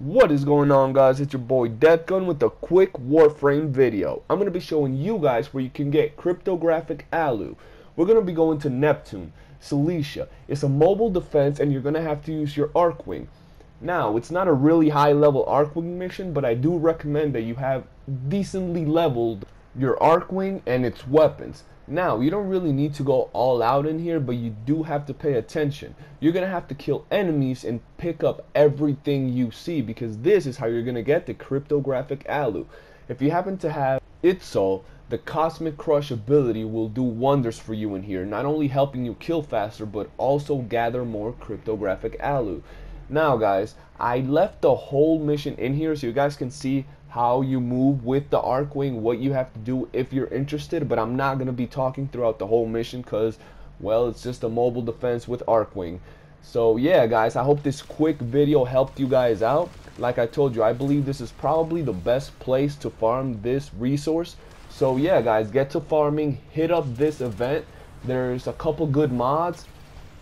What is going on guys, it's your boy Deathgun with a quick Warframe video. I'm going to be showing you guys where you can get cryptographic alu. We're going to be going to Neptune, Salacia. It's a mobile defense and you're going to have to use your Archwing. Now, it's not a really high level Archwing mission, but I do recommend that you have decently leveled your Archwing and its weapons. Now, you don't really need to go all out in here, but you do have to pay attention. You're going to have to kill enemies and pick up everything you see because this is how you're going to get the cryptographic alu. If you happen to have Itzal, the Cosmic Crush ability will do wonders for you in here, not only helping you kill faster, but also gather more cryptographic alu. Now guys, I left the whole mission in here so you guys can see how you move with the Archwing, what you have to do if you're interested, but I'm not going to be talking throughout the whole mission because, well, it's just a mobile defense with Archwing. So yeah guys, I hope this quick video helped you guys out. Like I told you, I believe this is probably the best place to farm this resource. So yeah guys, get to farming, hit up this event. There's a couple good mods,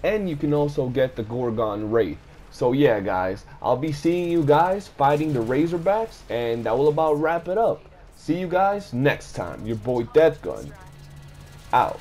and you can also get the Gorgon Wraith. So yeah, guys, I'll be seeing you guys fighting the Razorbacks, and that will about wrap it up. See you guys next time. Your boy Deathgun, out.